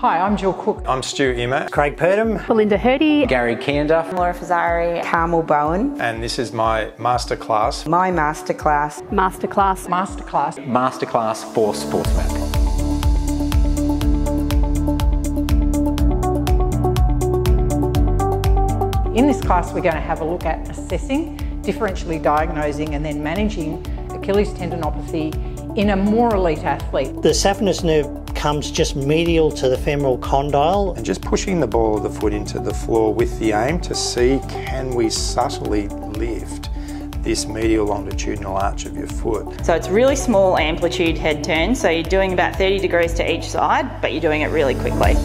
Hi, I'm Jill Cook. I'm Stu Immer. Craig Purdam. Belinda Hurdy. Gary Kander. Laura Fazzari. Carmel Bowen. And this is my masterclass. My masterclass. Masterclass. Masterclass. Masterclass for SportsMap. In this class, we're going to have a look at assessing, differentially diagnosing, and then managing Achilles tendinopathy in a more elite athlete. The saphenous nerve comes just medial to the femoral condyle. And just pushing the ball of the foot into the floor with the aim to see can we subtly lift this medial longitudinal arch of your foot. So it's really small amplitude head turn, so you're doing about 30 degrees to each side, but you're doing it really quickly.